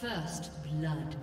First blood.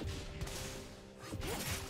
Killing spree.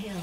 Killing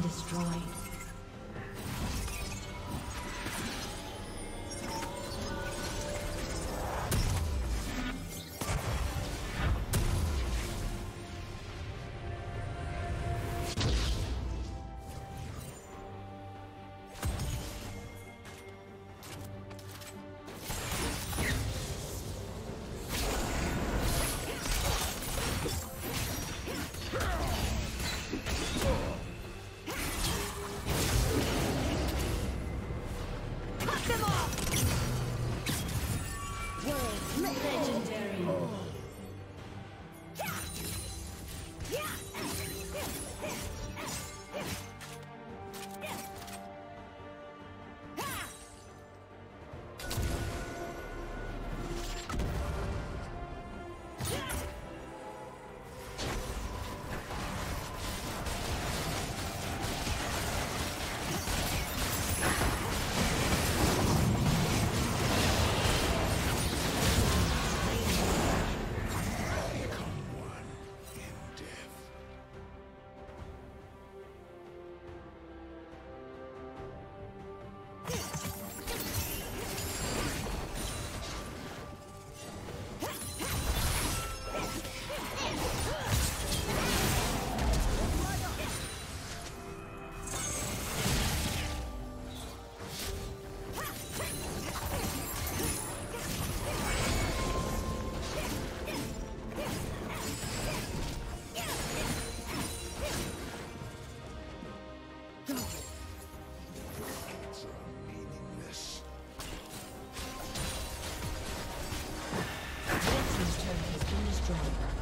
Turret has destroyed.